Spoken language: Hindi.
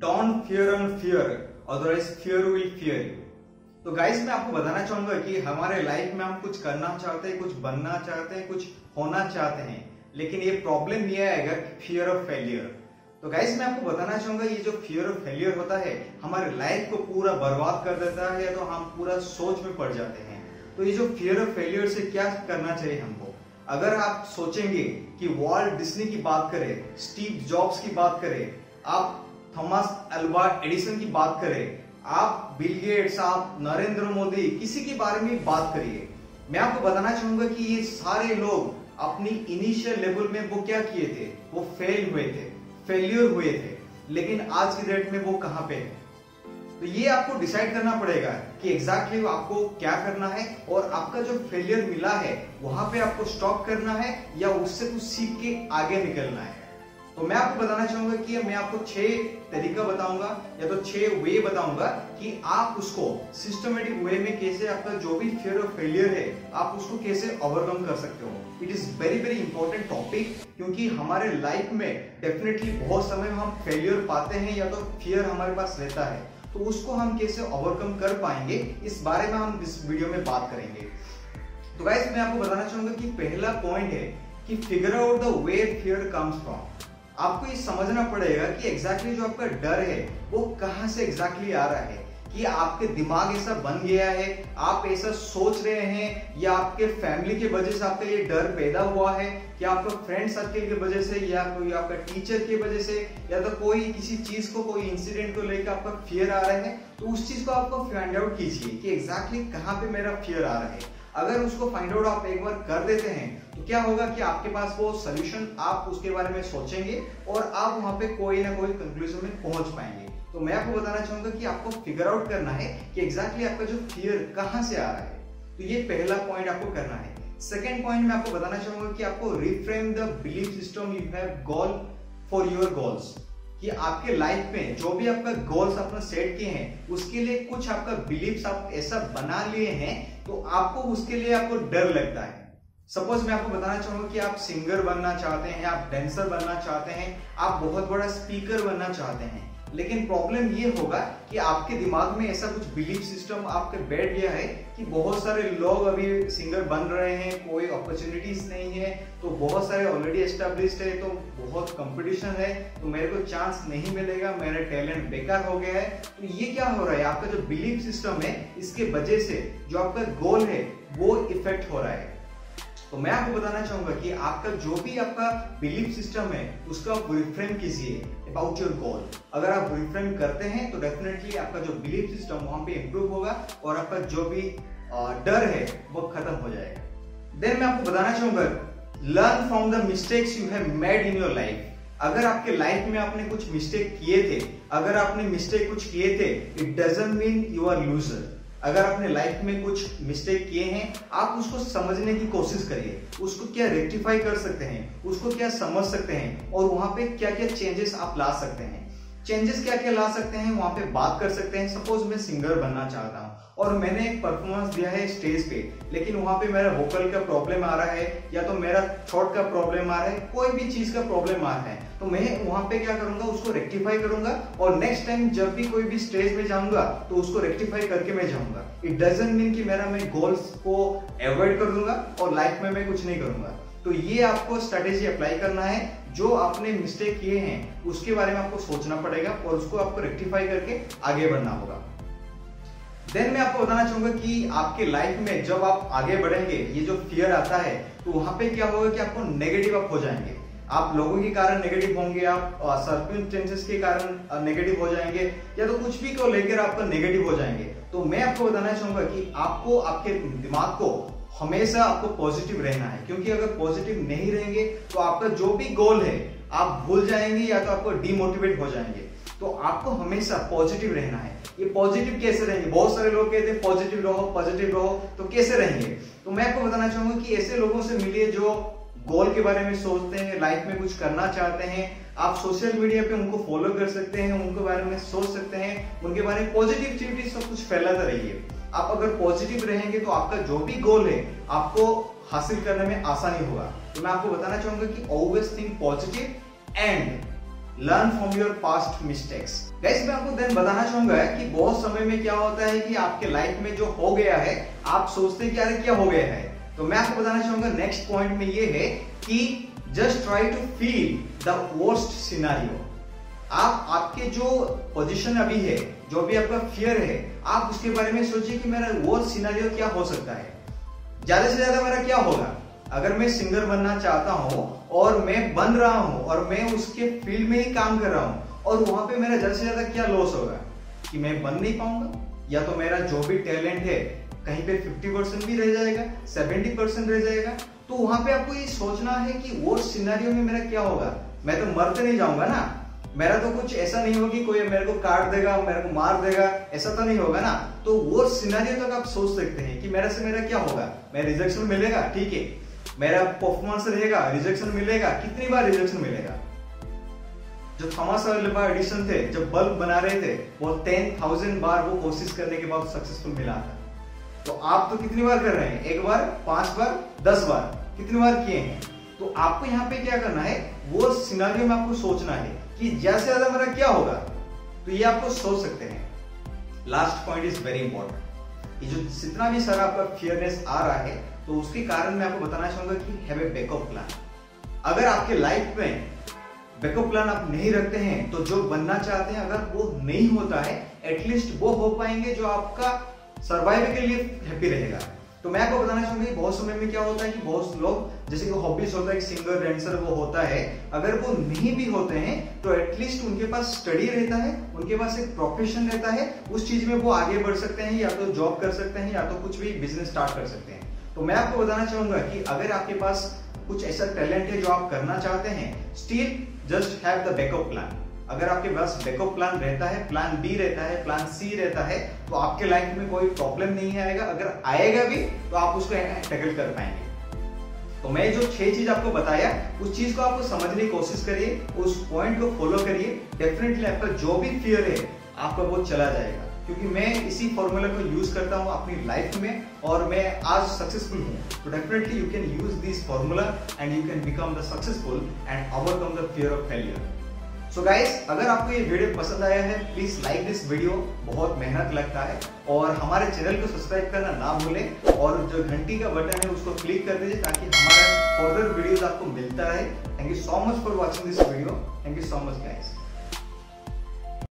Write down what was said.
Don't fear on fear otherwise fear will fear you तो गाइस मैं आपको बताना चाहूँगा कि हमारे लाइफ में हम कुछ करना चाहते हैं, कुछ बनना चाहते हैं, कुछ होना चाहते हैं, लेकिन ये प्रॉब्लम ये आएगा फियर ऑफ़ फेलियर तो गाइस मैं आपको बताना चाहूँगा, ये जो फियर ऑफ़ फेलियर होता है, हमारे लाइफ को पूरा बर्बाद कर देता है, या तो हम पूरा सोच में पड़ जाते हैं। तो ये जो फियर ऑफ़ फेलियर से क्या करना चाहिए हमको? अगर आप सोचेंगे कि वॉल्ट डिस्नी की बात करें स्टीव जॉब्स की बात करें, आप थॉमस अल्वा एडिसन की बात करें, आप बिल गेट्स, आप नरेंद्र मोदी, किसी के बारे में बात करिए। मैं आपको बताना चाहूँगा कि ये सारे लोग अपनी इनिशियल लेवल में वो क्या किए थे? वो फेल हुए थे फेल्यूर हुए थे। लेकिन आज की डेट में वो कहाँ पे है? तो ये आपको डिसाइड करना पड़ेगा कि एग्जैक्टली exactly आपको क्या करना है और आपका जो फेलियर मिला है, वहाँ पे आपको स्टॉप करना है या उससे कुछ सीख के आगे निकलना है। तो मैं आपको बताना चाहूँगा कि मैं आपको छह तरीका बताऊँगा, या तो छह वे बताऊँगा कि आप उसको सिस्टमेटिक वे में कैसे आपका जो भी फियर ऑफ़ फेलियर है, आप उसको कैसे ओवरकम कर सकते हो। It is very very important topic क्योंकि हमारे लाइफ में डेफिनेटली बहुत समय हम फेलियर पाते हैं या तो फियर हमारे पास रहता है। तो उसको हम कैसे ओवरकम कर पाएँगे, इस बारे में हम इस वीडियो में बात करेंगे। तो गाइस मैं आपको बताना चाहूँगा कि पहला पॉइंट है कि figure out the way fear comes from आपको ये समझना पड़ेगा कि एग्जैक्टली exactly जो आपका डर है, वो कहाँ से एग्जैक्टली exactly आ रहा है? कि आपके दिमाग ऐसा बन गया है, आप ऐसा सोच रहे हैं, या आपके फैमिली की वजह से आपका ये डर पैदा हुआ है, या आपका फ्रेंड सर्किल की वजह से, या कोई आपका टीचर की वजह से, या तो कोई किसी चीज़ को, कोई इंसिडेंट को लेकर आपका फियर आ रहा है तो उस चीज़ को आपको फाइंड आउट कीजिए कि एग्जैक्टली exactly कहाँ पे मेरा फियर आ रहा है। अगर उसको फाइंड आउट आप एक बार कर देते हैं तो क्या होगा कि आपके पास वो सोल्यूशन आप उसके बारे में सोचेंगे और आप वहाँ पे कोई ना कोई कंक्लूजन में पहुँच पाएँगे। तो मैं आपको बताना चाहूँगा कि आपको फिगर आउट करना है कि एग्जैक्टली exactly आपका जो फियर कहाँ से आ रहा है। तो ये पहला पॉइंट आपको करना है। सेकेंड पॉइंट मैं आपको बताना चाहूँगा कि आपको reframe the belief system you have goal for your goals कि आपके लाइफ में जो भी आपका गोल्स आपने सेट किए हैं, उसके लिए कुछ आपका बिलीफ आप ऐसा बना लिए हैं तो आपको उसके लिए आपको डर लगता है। सपोज़ मैं आपको बताना चाहूँगा कि आप सिंगर बनना चाहते हैं, आप डांसर बनना चाहते हैं, आप बहुत बड़ा स्पीकर बनना चाहते हैं। लेकिन प्रॉब्लम ये होगा कि आपके दिमाग में ऐसा कुछ बिलीफ सिस्टम आपके बैठ गया है कि बहुत सारे लोग अभी सिंगर बन रहे हैं, कोई अपॉर्चुनिटीज़ नहीं है तो बहुत सारे ऑलरेडी एस्टेब्लिश्ड है तो बहुत कंपटीशन है तो मेरे को चांस नहीं मिलेगा, मेरा टैलेंट बेकार हो गया है। तो ये क्या हो रहा है? आपका जो बिलीफ सिस्टम है, इसके वजह से जो आपका गोल है, वो इफ़ेक्ट हो रहा है। तो मैं आपको बताना चाहूँगा कि आपका जो भी आपका बिलीफ सिस्टम है, उसका रिफ्रेम कीजिए अबाउट योर गोल अगर आप रिफ्रेम करते हैं तो डेफिनेटली आपका जो बिलीफ सिस्टम वहाँ पे इंप्रूव होगा और आपका जो भी डर है, वो खत्म हो जाएगा. देन मैं आपको बताना चाहूँगा learn from the mistakes you have made in your life अगर आपके लाइफ में आपने कुछ मिस्टेक किए थे, अगर आपने मिस्टेक कुछ किए थे it doesn't mean you are loser अगर आपने लाइफ में कुछ मिस्टेक किए हैं, आप उसको समझने की कोशिश करिए। उसको क्या रेक्टिफाई कर सकते हैं, उसको क्या समझ सकते हैं, और वहाँ पे क्या क्या चेंजेस आप ला सकते हैं। चेंजेस क्या क्या ला सकते हैं, वहाँ पे बात कर सकते हैं। सपोज़ मैं सिंगर बनना चाहता हूँ। और मैंने एक परफॉर्मेंस दिया है स्टेज पे, लेकिन वहाँ पे मेरा वोकल का प्रॉब्लम आ रहा है, या तो मेरा थॉट का प्रॉब्लम आ रहा है, कोई भी चीज़ का प्रॉब्लम आ रहा है तो मैं वहाँ पे क्या करूँगा, उसको रेक्टिफाई करूँगा, और नेक्स्ट टाइम जब भी कोई भी स्टेज में जाऊँगा तो उसको रेक्टिफाई करके मैं जाऊँगा। इट डजेंट मीन कि मेरा मैं गोल्स को अवॉइड कर दूँगा, और लाइफ में मैं कुछ नहीं करूँगा। तो ये आपको स्ट्रेटेजी अप्लाई करना है, जो आपने मिस्टेक किए हैं, उसके बारे में आपको सोचना पड़ेगा, और उसको आपको रेक्टिफाई करके आगे बढ़ना होगा। देन मैं आपको बताना चाहूँगा कि आपके लाइफ में जब आप आगे बढ़ेंगे, ये जो फियर आता है तो वहाँ पे क्या होगा कि आपको नेगेटिव अप हो जाएँगे। आप लोगों के कारण नेगेटिव होंगे, आप सर्कमस्टेंसेस के कारण नेगेटिव हो जाएँगे, या तो कुछ भी को लेकर आपका नेगेटिव हो जाएँगे। तो मैं आपको बताना चाहूँगा कि आपको, आपके दिमाग को हमेशा आपको पॉजिटिव रहना है। क्योंकि अगर पॉजिटिव नहीं रहेंगे तो आपका जो भी गोल है, आप भूल जाएँगे या तो आपको डिमोटिवेट हो जाएँगे। तो आपको हमेशा पॉजिटिव रहना है। ये पॉजिटिव कैसे रहेंगे? बहुत सारे लोग कहते हैं पॉजिटिव रहो पॉजिटिव रहो। तो कैसे रहेंगे? तो मैं आपको बताना चाहूँगा कि ऐसे लोगों से मिलिए जो गोल के बारे में सोचते हैं लाइफ में कुछ करना चाहते हैं। आप सोशल मीडिया पे उनको फॉलो कर सकते हैं, उनके बारे में सोच सकते हैं। उनके बारे में पॉजिटिविटी सब कुछ फैलाते रहिए। आप अगर पॉजिटिव रहेंगे तो आपका जो भी गोल है, आपको हासिल करने में आसानी होगा। तो मैं आपको बताना चाहूँगा कि always think positive and learn from your past mistakes guys मैं आपको देन बताना चाहूँगा कि बहुत समय में क्या होता है कि आपके लाइफ में जो हो गया है, आप सोचते हैं कि अरे क्या हो गया है? तो मैं आपको बताना चाहूँगा नेक्स्ट पॉइंट में ये है कि just try to feel the worst scenario आप, आपके जो पोजीशन अभी है, जो भी आपका फियर है, आप उसके बारे में सोचिए कि मेरा वर्स्ट सिनारियो क्या हो सकता है? ज़्यादा से ज़्यादा मेरा क्या होगा? अगर मैं सिंगर बनना चाहता हूँ और मैं बन रहा हूँ और मैं उसके फ़ील्ड में ही काम कर रहा हूँ और वहाँ पे मेरा ज़्यादा से ज़्यादा क्या लॉस होगा कि मैं बन नहीं पाऊँगा? या तो मेरा जो भी टैलेंट है, कहीं पे 50 परसेंट भी रह जाएगा 70 परसेंट रह जाएगा? तो वहाँ पे आपको ये सोचना है कि वो सिनारियो में मेरा क्या होगा? मैं तो मरते नहीं जाऊँगा ना? मेरा तो कुछ ऐसा नहीं होगा कोई मेरे को काट देगा, मेरे को मार देगा, ऐसा तो नहीं होगा ना? तो वो सिनारियो तक तो आप सोच सकते हैं कि मेरे से मेरा क्या होगा? मैं रिजेक्शन मिलेगा? ठीक है। मेरा परफॉर्मेंस रहेगा रिजेक्शन मिलेगा, कितनी बार रिजेक्शन मिलेगा? जो थॉमस अल्वा एडिशन थे, जब बल्ब बना रहे थे, वो टेन थाउज़ेंड बार वो कोशिश करने के बाद सक्सेसफुल मिला था। तो आप तो कितनी बार कर रहे हैं? एक बार, पाँच बार, दस बार, कितनी बार किए हैं? तो आपको यहाँ पे क्या करना है? वो सिनारियो में आपको सोचना है कि ज़्यादा से ज़्यादा मेरा क्या होगा? तो ये आपको सोच सकते हैं। Last point is very important ये जो जितना भी सारा आपका फियरनेस आ रहा है तो उसके कारण मैं आपको बताना चाहूँगा कि हैव ए बैकअप प्लान अगर आपके लाइफ में बैकअप प्लान आप नहीं रखते हैं तो जो बनना चाहते हैं, अगर वो नहीं होता है एटलीस्ट वो हो पाएँगे जो आपका सर्वाइव के लिए हैप्पी रहेगा. तो मैं आपको बताना चाहूँगी बहुत समय में क्या होता है कि बहुत लोग, जैसे कि हॉबीज होता है सिंगर डांसर वो होता है, अगर वो नहीं भी होते हैं तो एटलीस्ट उनके पास स्टडी रहता है, उनके पास एक प्रोफेशन रहता है, उस चीज़ में वो आगे बढ़ सकते हैं, या तो जॉब कर सकते हैं, या तो कुछ भी बिज़नेस स्टार्ट कर सकते हैं। तो मैं आपको बताना चाहूँगा कि अगर आपके पास कुछ ऐसा टैलेंट है जो आप करना चाहते हैं still just have the backup plan अगर आपके पास बैकअप प्लान रहता है प्लान बी रहता है प्लान सी रहता है तो आपके लाइफ में कोई प्रॉब्लम नहीं आएगा। अगर आएगा भी तो आप उसको टैकल कर पाएँगे। तो मैं जो छह चीज़ आपको बताया, उस चीज़ को आपको समझने की कोशिश करिए, उस पॉइंट को फॉलो करिए। डेफिनेटली आपका जो भी फियर है, आपका वो चला जाएगा। क्योंकि मैं इसी फॉर्मूला को यूज़ करता हूँ अपनी लाइफ में, और मैं आज सक्सेसफुल हूँ। तो definitely you can use this formula and you can become the successful and overcome the fear of failure so so अगर आपको ये वीडियो पसंद आया है प्लीज़ लाइक दिस वीडियो बहुत मेहनत लगता है। और हमारे चैनल को सब्सक्राइब करना ना भूलें और जो घंटी का बटन है, उसको क्लिक कर दीजिए ताकि हमारा फर्दर वीडियोस आपको मिलता रहे। Thank you so much for watching this video thank you so much guys